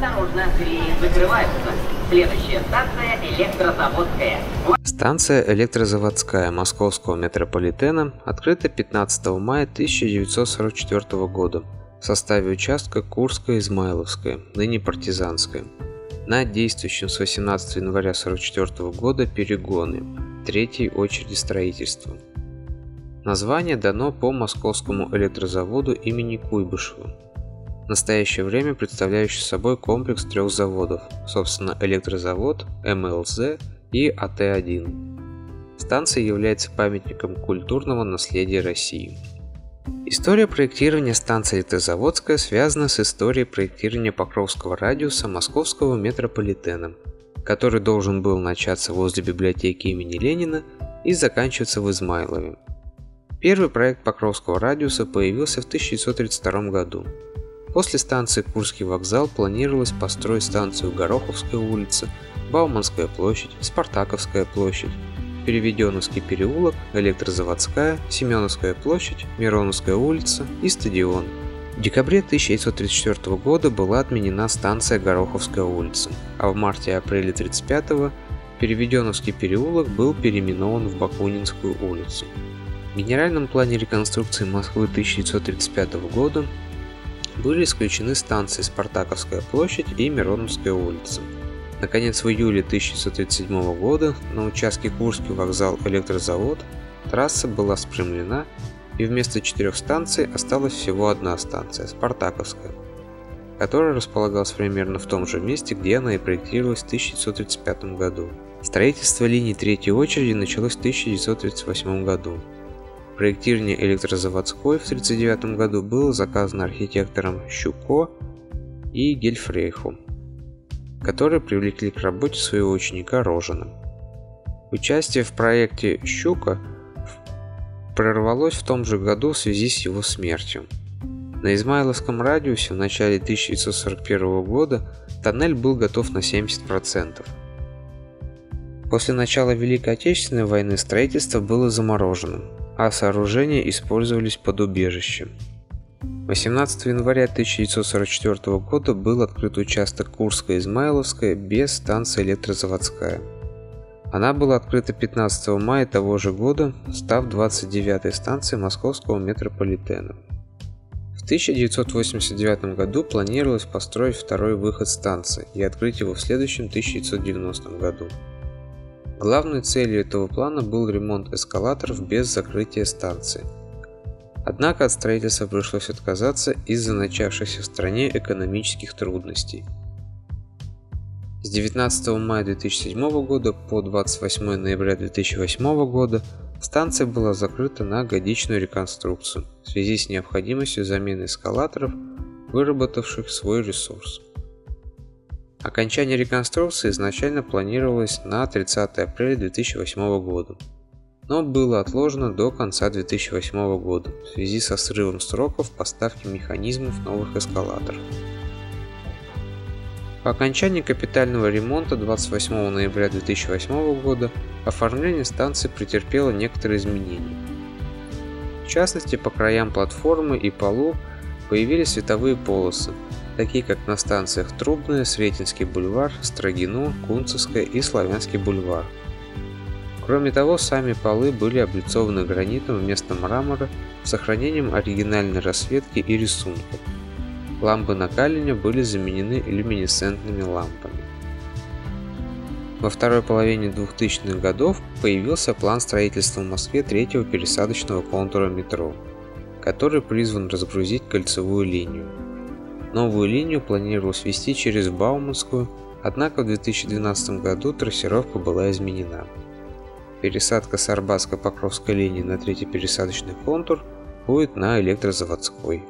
Осторожно, двери закрываются. Следующая станция Электрозаводская. Станция электрозаводская Московского метрополитена открыта 15 мая 1944 года в составе участка Курская-Измайловская, ныне Партизанская, на действующем с 18 января 1944 года перегоны третьей очереди строительства. Название дано по Московскому электрозаводу имени Куйбышева, в настоящее время представляющий собой комплекс трех заводов, собственно электрозавод, МЛЗ и АТ-1. Станция является памятником культурного наследия России. История проектирования станции электрозаводская связана с историей проектирования Покровского радиуса Московского метрополитена, который должен был начаться возле библиотеки имени Ленина и заканчиваться в Измайлове. Первый проект Покровского радиуса появился в 1932 году. После станции Курский вокзал планировалось построить станцию Гороховская улица, Бауманская площадь, Спартаковская площадь, Переведеновский переулок, Электрозаводская, Семеновская площадь, Мироновская улица и стадион. В декабре 1934 года была отменена станция Гороховская улица, а в марте-апреле 1935 Переведеновский переулок был переименован в Бакунинскую улицу. В генеральном плане реконструкции Москвы 1935 года были исключены станции Спартаковская площадь и Мироновская улица. Наконец, в июле 1937 года на участке Курский вокзал-электрозавод трасса была спрямлена, и вместо четырех станций осталась всего одна станция – Спартаковская, которая располагалась примерно в том же месте, где она и проектировалась в 1935 году. Строительство линий третьей очереди началось в 1938 году. Проектирование электрозаводской в 1939 году было заказано архитектором Щуко и Гельфрейху, которые привлекли к работе своего ученика Рожина. Участие в проекте Щука прорвалось в том же году в связи с его смертью. На Измайловском радиусе в начале 1941 года тоннель был готов на 70%. После начала Великой Отечественной войны строительство было заморожено, а сооружения использовались под убежищем. 18 января 1944 года был открыт участок Курская-Измайловская без станции электрозаводская. Она была открыта 15 мая того же года, став 29-й станцией московского метрополитена. В 1989 году планировалось построить второй выход станции и открыть его в следующем 1990 году. Главной целью этого плана был ремонт эскалаторов без закрытия станции. Однако от строительства пришлось отказаться из-за начавшихся в стране экономических трудностей. С 19 мая 2007 года по 28 ноября 2008 года станция была закрыта на годичную реконструкцию в связи с необходимостью замены эскалаторов, выработавших свой ресурс. Окончание реконструкции изначально планировалось на 30 апреля 2008 года, но было отложено до конца 2008 года в связи со срывом сроков поставки механизмов новых эскалаторов. По окончании капитального ремонта 28 ноября 2008 года оформление станции претерпело некоторые изменения. В частности, по краям платформы и полу появились световые полосы, такие как на станциях Трубная, Сретенский бульвар, Строгино, Кунцевская и Славянский бульвар. Кроме того, сами полы были облицованы гранитом вместо мрамора с сохранением оригинальной расцветки и рисунков. Лампы накаливания были заменены люминесцентными лампами. Во второй половине 2000-х годов появился план строительства в Москве третьего пересадочного контура метро, который призван разгрузить кольцевую линию. Новую линию планировалось вести через Бауманскую, однако в 2012 году трассировка была изменена. Пересадка с Арбатско-Покровской линии на третий пересадочный контур будет на электрозаводской.